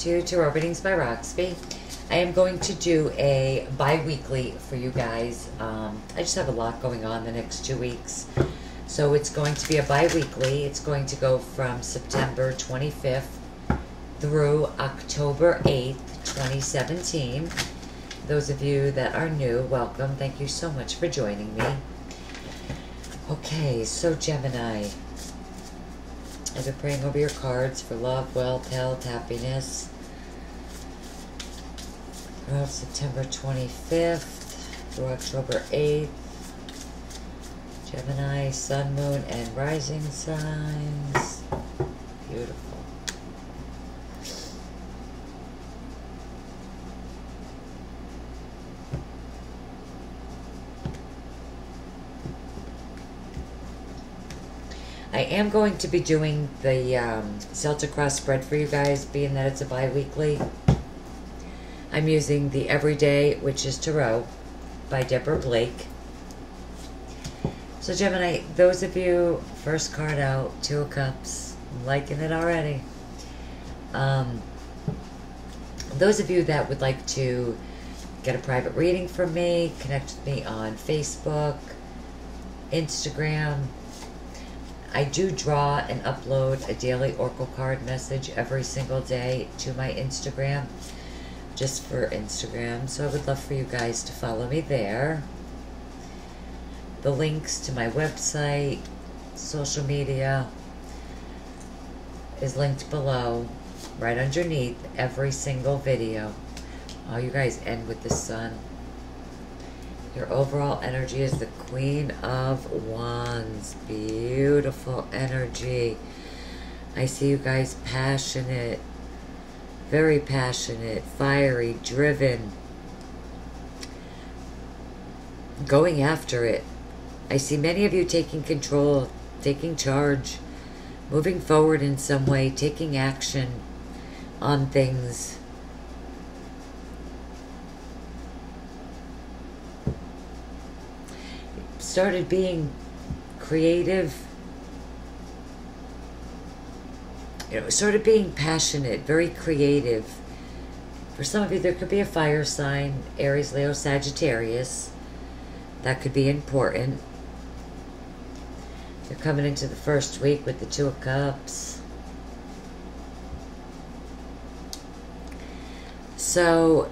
To Tarot Readings by Roxby. I am going to do a bi-weekly for you guys. Um, I just have a lot going on the next two weeks. So it's going to be a bi-weekly. It's going to go from September 25th through October 8th, 2017. Those of you that are new, welcome. Thank you so much for joining me. Okay, so Gemini. I've been praying over your cards for love, wealth, health, happiness. Throughout September 25th through October 8th. Gemini, Sun, Moon, and Rising signs. Beautiful. I am going to be doing the um, Celtic Cross spread for you guys, being that it's a bi-weekly. I'm using the Everyday Witches Tarot by Deborah Blake. So Gemini, those of you, first card out, Two of Cups, I'm liking it already. Um, those of you that would like to get a private reading from me, connect with me on Facebook, Instagram, I do draw and upload a daily Oracle card message every single day to my Instagram, just for Instagram. So I would love for you guys to follow me there. The links to my website, social media, is linked below, right underneath every single video. Oh, you guys end with the sun. Your overall energy is the Queen of Wands. Beautiful energy. I see you guys passionate, very passionate, fiery, driven, going after it. I see many of you taking control, taking charge, moving forward in some way, taking action on things started being creative, you know, sort of being passionate, very creative. For some of you, there could be a fire sign, Aries, Leo, Sagittarius. That could be important. You're coming into the first week with the Two of Cups. So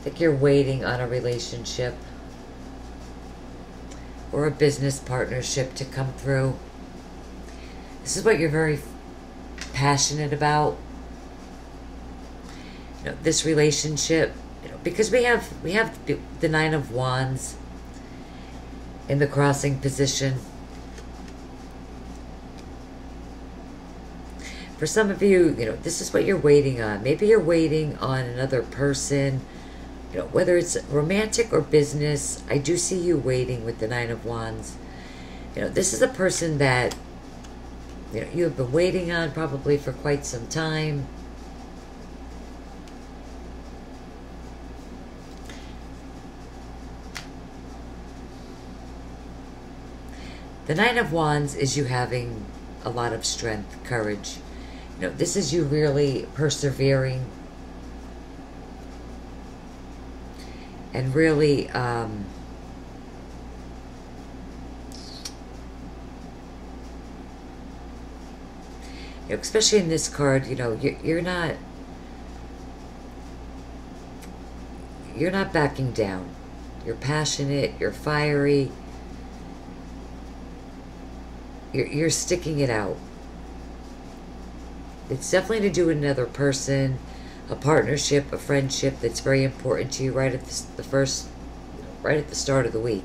I think you're waiting on a relationship or a business partnership to come through. This is what you're very passionate about. You know, this relationship, you know, because we have we have the nine of wands in the crossing position. For some of you, you know, this is what you're waiting on. Maybe you're waiting on another person you know, whether it's romantic or business, I do see you waiting with the Nine of Wands. You know, this is a person that, you know, you have been waiting on probably for quite some time. The Nine of Wands is you having a lot of strength, courage. You know, this is you really persevering, and really um, you know, especially in this card, you know, you're, you're not you're not backing down. You're passionate, you're fiery, you're, you're sticking it out. It's definitely to do with another person a partnership, a friendship that's very important to you right at the, the first, right at the start of the week.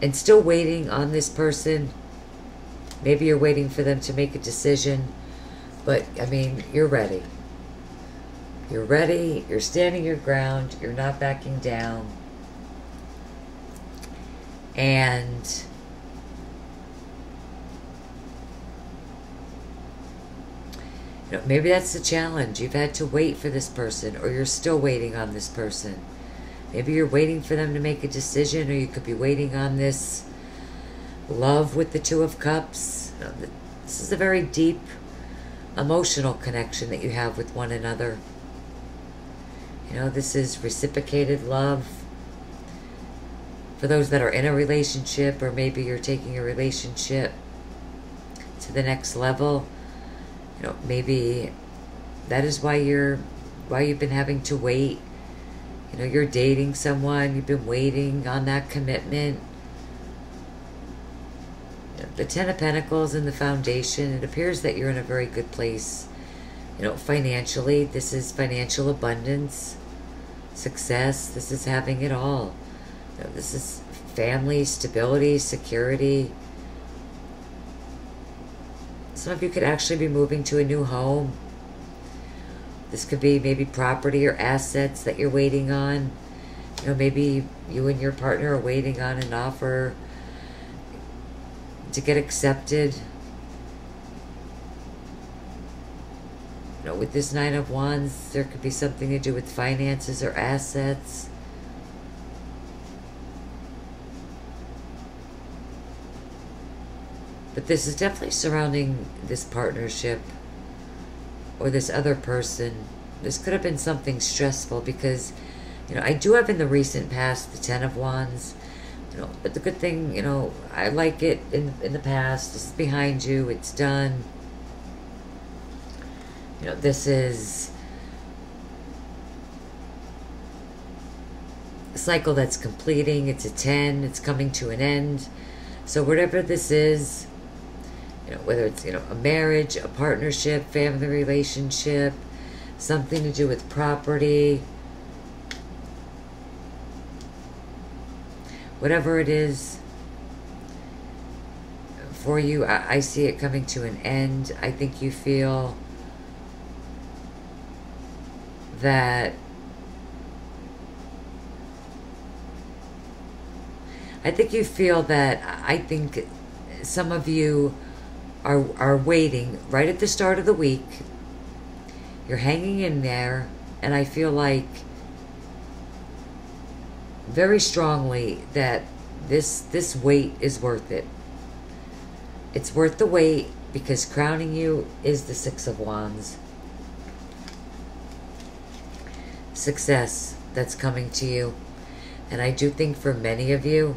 And still waiting on this person. Maybe you're waiting for them to make a decision. But, I mean, you're ready. You're ready. You're standing your ground. You're not backing down. And maybe that's the challenge. You've had to wait for this person, or you're still waiting on this person. Maybe you're waiting for them to make a decision, or you could be waiting on this love with the Two of Cups. This is a very deep emotional connection that you have with one another. You know, this is reciprocated love. For those that are in a relationship, or maybe you're taking a relationship to the next level, you know, maybe that is why you're why you've been having to wait. You know, you're dating someone, you've been waiting on that commitment. The Ten of Pentacles and the Foundation, it appears that you're in a very good place. You know, financially, this is financial abundance, success, this is having it all. You know, this is family, stability, security. Some of you could actually be moving to a new home this could be maybe property or assets that you're waiting on. You know, maybe you and your partner are waiting on an offer to get accepted. You know, with this Nine of Wands, there could be something to do with finances or assets. But this is definitely surrounding this partnership or this other person. This could have been something stressful because, you know, I do have in the recent past the Ten of Wands. You know, but the good thing, you know, I like it in in the past. Is behind you. It's done. You know, this is a cycle that's completing. It's a 10. It's coming to an end. So whatever this is, you know, whether it's, you know, a marriage, a partnership, family relationship, something to do with property, whatever it is for you, I, I see it coming to an end. I think you feel that I think you feel that I think some of you are, are waiting right at the start of the week. You're hanging in there, and I feel like very strongly that this this wait is worth it. It's worth the wait because crowning you is the Six of Wands. Success that's coming to you. And I do think for many of you,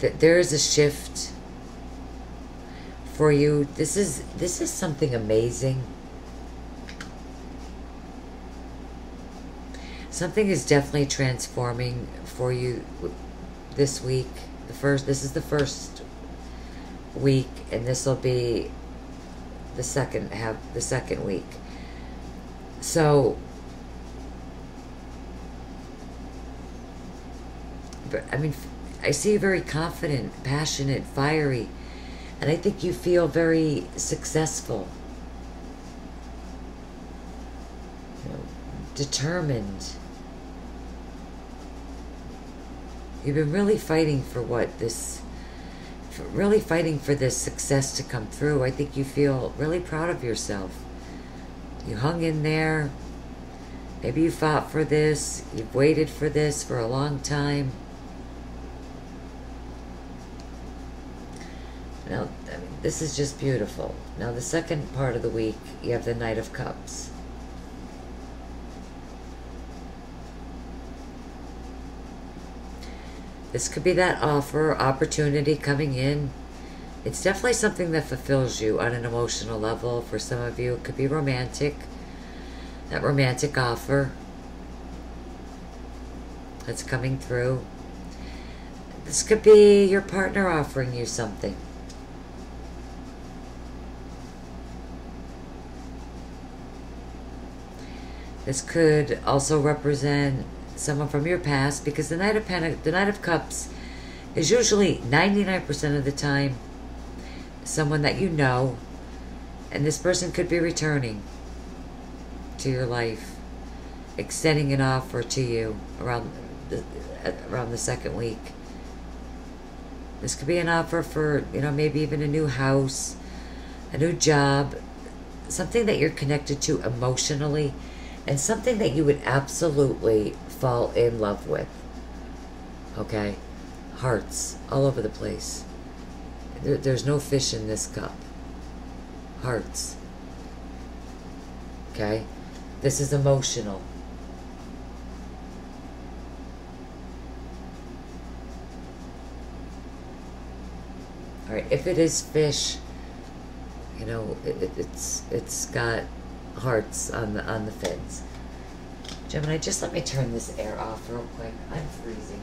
that there is a shift for you. This is this is something amazing. Something is definitely transforming for you this week. The first this is the first week and this will be the second have the second week. So but I mean I see you very confident, passionate, fiery, and I think you feel very successful, you know, determined. You've been really fighting for what this, really fighting for this success to come through. I think you feel really proud of yourself. You hung in there. Maybe you fought for this. You've waited for this for a long time. Now, this is just beautiful. Now, the second part of the week, you have the Knight of Cups. This could be that offer, opportunity coming in. It's definitely something that fulfills you on an emotional level. For some of you, it could be romantic. That romantic offer that's coming through. This could be your partner offering you something. This could also represent someone from your past because the Knight of Pentac- the Knight of Cups is usually 99% of the time someone that you know and this person could be returning to your life extending an offer to you around the, uh, around the second week. This could be an offer for you know maybe even a new house a new job something that you're connected to emotionally and something that you would absolutely fall in love with. Okay? Hearts all over the place. There, there's no fish in this cup. Hearts. Okay? This is emotional. All right, if it is fish, you know, it, it's it's got hearts on the on the fins. Gemini, just let me turn this air off real quick. I'm freezing.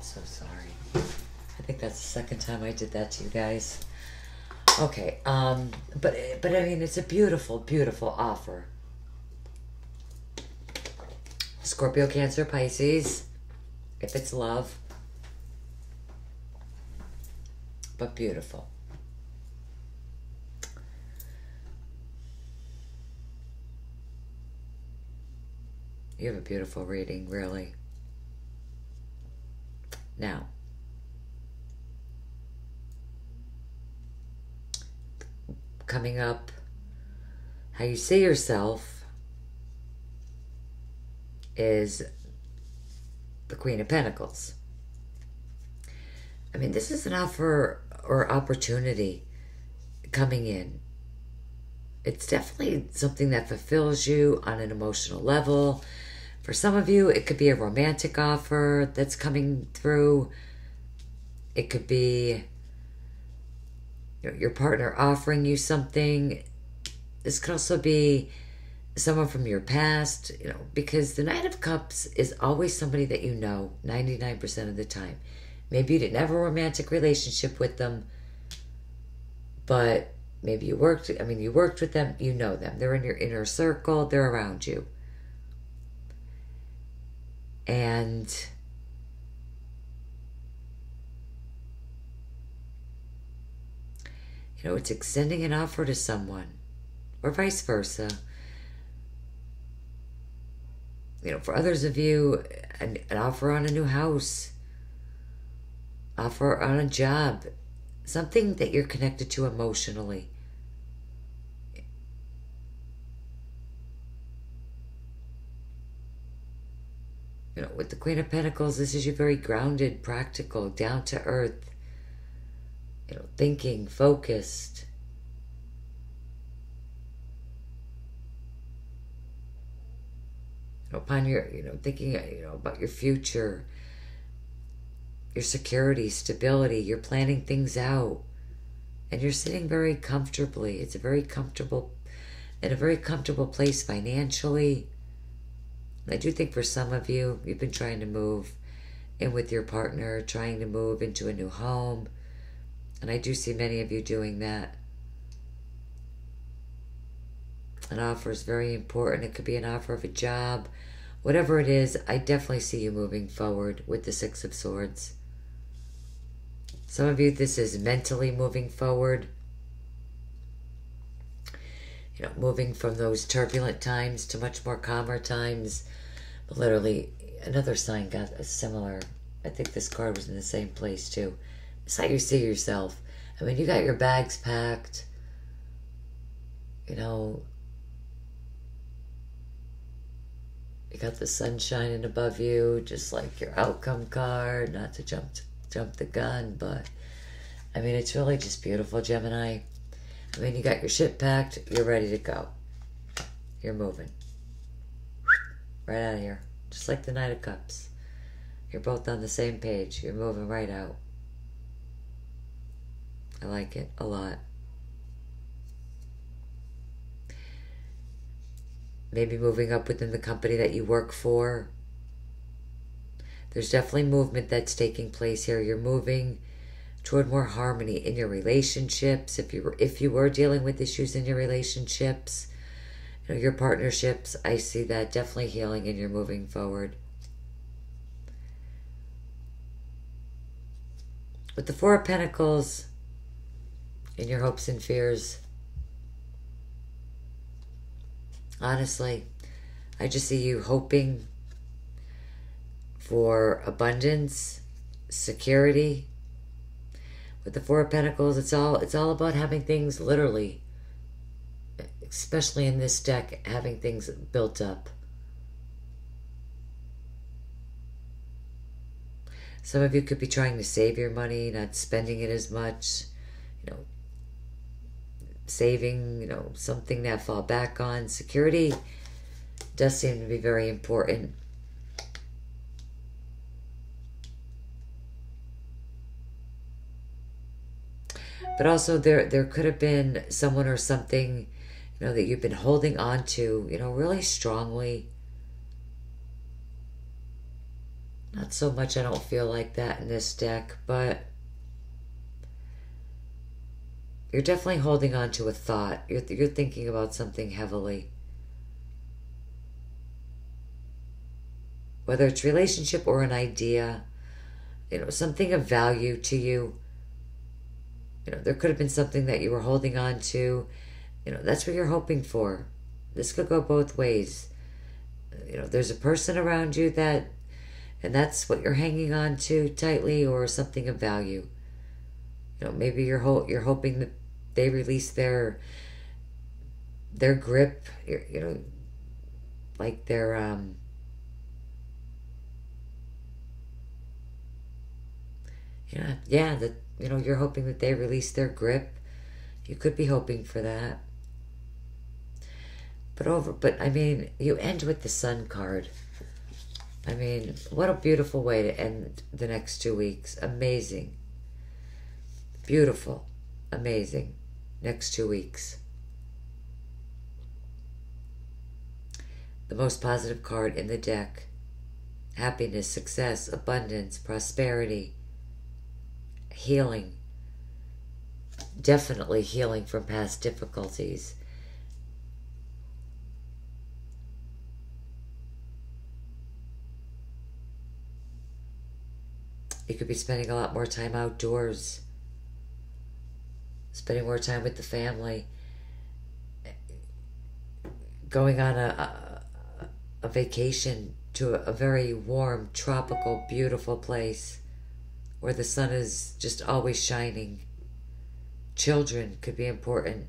so sorry. I think that's the second time I did that to you guys. Okay, um, but but I mean, it's a beautiful, beautiful offer. Scorpio, Cancer, Pisces, if it's love, but beautiful. You have a beautiful reading, really. Now, coming up, how you see yourself is the Queen of Pentacles. I mean, this is an offer or opportunity coming in. It's definitely something that fulfills you on an emotional level. For some of you, it could be a romantic offer that's coming through. It could be your partner offering you something. This could also be someone from your past, you know, because the Knight of Cups is always somebody that you know 99% of the time. Maybe you didn't have a romantic relationship with them, but maybe you worked, I mean, you worked with them, you know them. They're in your inner circle, they're around you. And you know, it's extending an offer to someone, or vice versa you know, for others of you, an, an offer on a new house, offer on a job, something that you're connected to emotionally. You know, with the Queen of Pentacles, this is you very grounded, practical, down to earth, you know, thinking, focused. You upon your, you know, thinking, you know, about your future, your security, stability, you're planning things out, and you're sitting very comfortably. It's a very comfortable, in a very comfortable place financially. I do think for some of you, you've been trying to move in with your partner, trying to move into a new home. And I do see many of you doing that. An offer is very important. It could be an offer of a job. Whatever it is, I definitely see you moving forward with the Six of Swords. Some of you, this is mentally moving forward. You know, moving from those turbulent times to much more calmer times. But literally, another sign got a similar. I think this card was in the same place too. It's how you see yourself. I mean, you got your bags packed. You know, you got the sun shining above you, just like your outcome card. Not to jump jump the gun, but I mean it's really just beautiful, Gemini. I mean you got your shit packed, you're ready to go. You're moving. Right out of here. Just like the Knight of Cups. You're both on the same page. You're moving right out. I like it a lot. maybe moving up within the company that you work for. There's definitely movement that's taking place here. You're moving toward more harmony in your relationships. If you were, if you were dealing with issues in your relationships, you know, your partnerships, I see that definitely healing and you're moving forward. With the Four of Pentacles in your hopes and fears, Honestly, I just see you hoping for abundance, security. with the Four of Pentacles, it's all it's all about having things literally, especially in this deck, having things built up. Some of you could be trying to save your money, not spending it as much, you know, saving, you know, something that fall back on. Security does seem to be very important. But also there there could have been someone or something, you know, that you've been holding on to, you know, really strongly. Not so much I don't feel like that in this deck, but you're definitely holding on to a thought. You're, you're thinking about something heavily. Whether it's relationship or an idea, you know, something of value to you. You know, there could have been something that you were holding on to. You know, that's what you're hoping for. This could go both ways. You know, there's a person around you that, and that's what you're hanging on to tightly, or something of value. You know, maybe you're ho- you're hoping that they release their their grip you know like their um yeah yeah that you know you're hoping that they release their grip. You could be hoping for that. But over but i mean you end with the sun card. I mean what a beautiful way to end the next two weeks. Amazing. Beautiful. Amazing. Next two weeks. The most positive card in the deck. Happiness, success, abundance, prosperity, healing. Definitely healing from past difficulties. You could be spending a lot more time outdoors spending more time with the family, going on a, a, a vacation to a, a very warm, tropical, beautiful place where the sun is just always shining. Children could be important.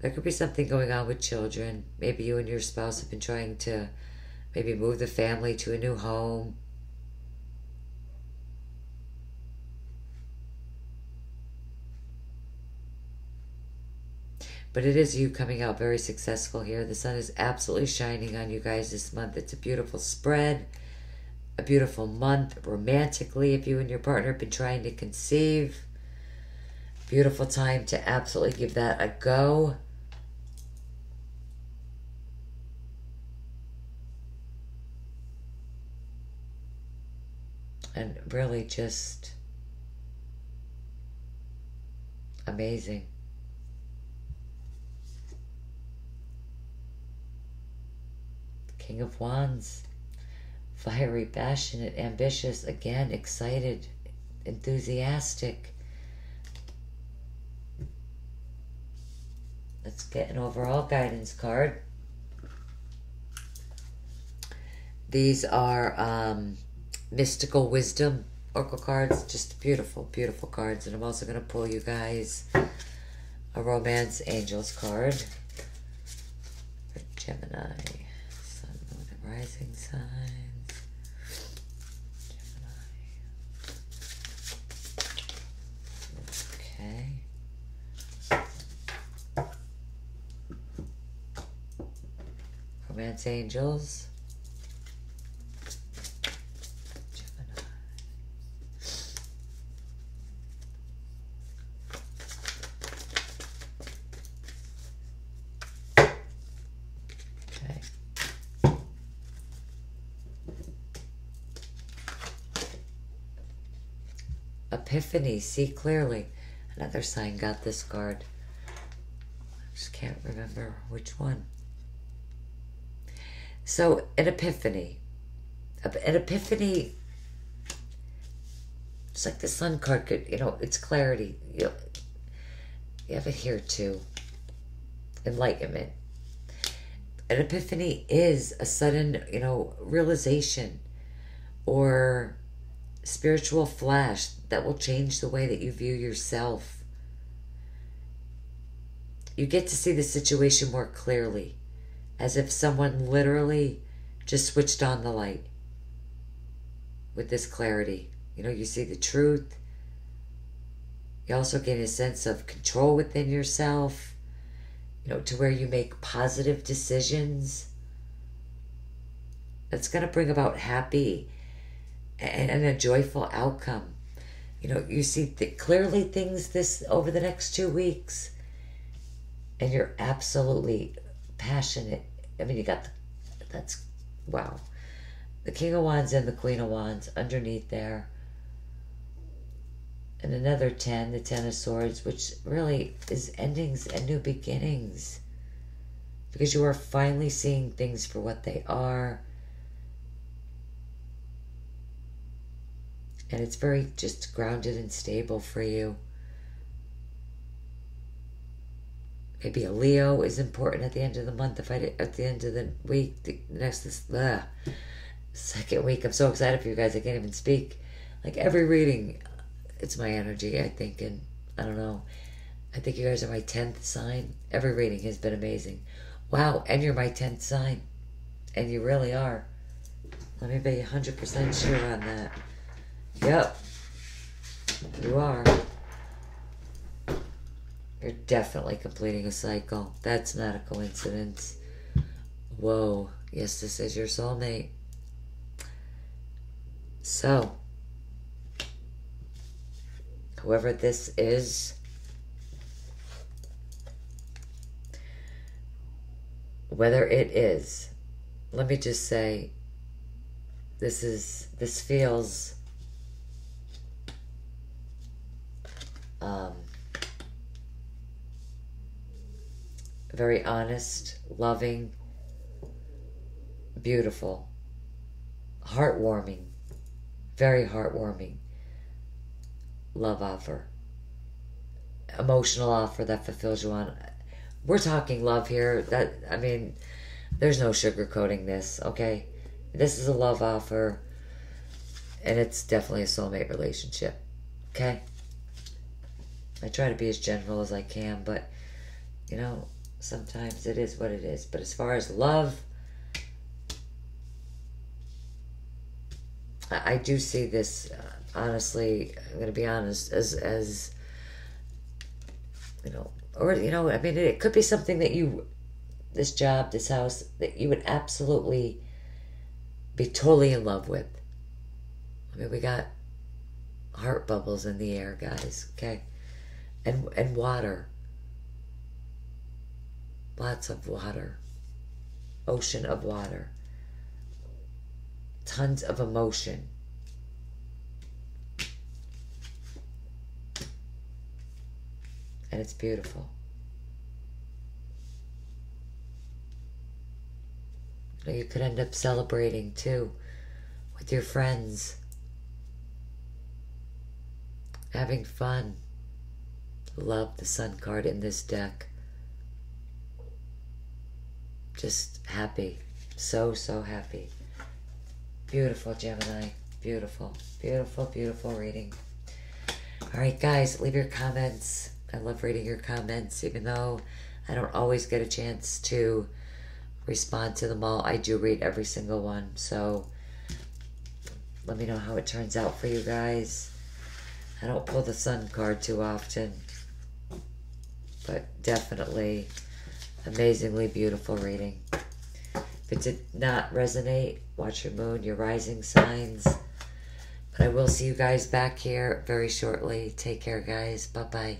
There could be something going on with children. Maybe you and your spouse have been trying to maybe move the family to a new home But it is you coming out very successful here. The sun is absolutely shining on you guys this month. It's a beautiful spread, a beautiful month romantically if you and your partner have been trying to conceive. Beautiful time to absolutely give that a go. And really just amazing. King of Wands. Fiery, passionate, ambitious, again, excited, enthusiastic. Let's get an overall guidance card. These are um, mystical wisdom oracle cards. Just beautiful, beautiful cards. And I'm also going to pull you guys a romance angels card for Gemini rising signs. Gemini. Okay. Romance Angels. Epiphany, see clearly. Another sign got this card. I just can't remember which one. So, an epiphany. An epiphany, it's like the sun card could, you know, it's clarity. You, you have it here too. Enlightenment. An epiphany is a sudden, you know, realization or spiritual flash that will change the way that you view yourself. You get to see the situation more clearly, as if someone literally just switched on the light with this clarity. You know, you see the truth. You also gain a sense of control within yourself, you know, to where you make positive decisions. That's going to bring about happy and, a joyful outcome. You know, you see th- clearly things this over the next two weeks, and you're absolutely passionate. I mean, you got the, that's wow, the King of Wands and the Queen of Wands underneath there, and another ten, the Ten of Swords, which really is endings and new beginnings, because you are finally seeing things for what they are and it's very just grounded and stable for you. Maybe a Leo is important at the end of the month. If I did, at the end of the week, the next this ugh, second week, I'm so excited for you guys. I can't even speak. Like every reading, it's my energy. I think, and I don't know. I think you guys are my tenth sign. Every reading has been amazing. Wow, and you're my tenth sign, and you really are. Let me be hundred percent sure on that. Yep. You are. You're definitely completing a cycle. That's not a coincidence. Whoa. Yes, this is your soulmate. So, whoever this is, whether it is, let me just say, this is, this feels um, very honest, loving, beautiful, heartwarming, very heartwarming love offer, emotional offer that fulfills you on. We're talking love here. That I mean, there's no sugarcoating this. Okay, this is a love offer, and it's definitely a soulmate relationship. Okay. I try to be as general as I can, but you know, sometimes it is what it is. But as far as love, I, I do see this. Uh, honestly, I'm going to be honest, as as you know, or you know, I mean, it, it could be something that you, this job, this house, that you would absolutely be totally in love with. I mean, we got heart bubbles in the air, guys. Okay and, and water. Lots of water. Ocean of water. Tons of emotion. And it's beautiful. You could end up celebrating too with your friends, having fun. Love the sun card in this deck. Just happy. So, so happy. Beautiful, Gemini. Beautiful, beautiful, beautiful reading. All right, guys, leave your comments. I love reading your comments, even though I don't always get a chance to respond to them all. I do read every single one. So let me know how it turns out for you guys. I don't pull the sun card too often but definitely amazingly beautiful reading. If it did not resonate, watch your moon, your rising signs. But I will see you guys back here very shortly. Take care, guys. Bye bye.